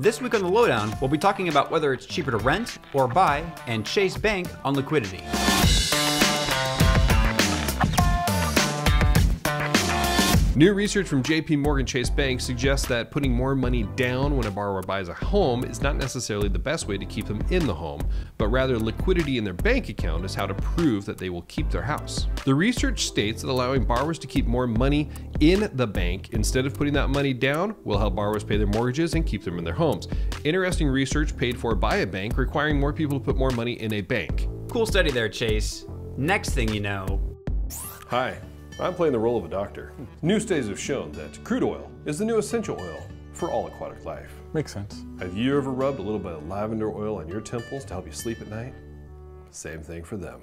This week on the LO Down, we'll be talking about whether it's cheaper to rent or buy and Chase Bank on liquidity. New research from JP Morgan Chase Bank suggests that putting more money down when a borrower buys a home is not necessarily the best way to keep them in the home, but rather liquidity in their bank account is how to prove that they will keep their house. The research states that allowing borrowers to keep more money in the bank instead of putting that money down will help borrowers pay their mortgages and keep them in their homes. Interesting research paid for by a bank requiring more people to put more money in a bank. Cool study there, Chase. Next thing you know, Hi, I'm playing the role of a doctor. New studies have shown that crude oil is the new essential oil for all aquatic life. Makes sense. Have you ever rubbed a little bit of lavender oil on your temples to help you sleep at night? Same thing for them.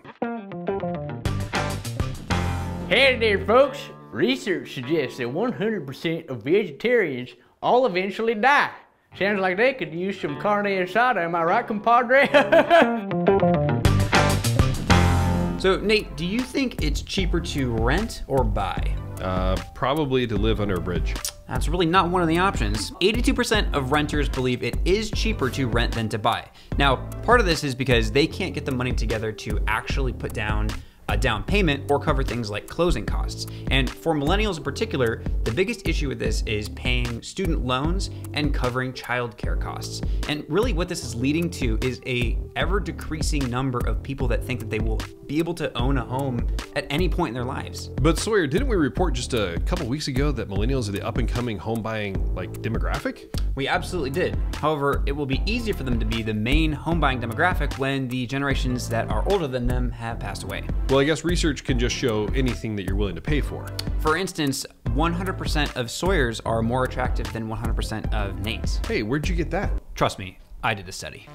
Hey there, folks. Research suggests that 100% of vegetarians all eventually die. Sounds like they could use some carne asada, am I right, compadre? So, Nate, do you think it's cheaper to rent or buy? Uh, probably to live under a bridge. That's really not one of the options. 82% of renters believe it is cheaper to rent than to buy. Now, part of this is because they can't get the money together to actually put down a down payment or cover things like closing costs. And for millennials in particular, biggest issue with this is paying student loans and covering childcare costs. And really what this is leading to is a ever decreasing number of people that think that they will be able to own a home at any point in their lives. But Sawyer, didn't we report just a couple weeks ago that millennials are the up and coming home buying like demographic? We absolutely did. However, it will be easier for them to be the main home buying demographic when the generations that are older than them have passed away. Well, I guess research can just show anything that you're willing to pay for. For instance, 100% of Sawyers are more attractive than 100% of Nates. Hey, where'd you get that? Trust me, I did a study.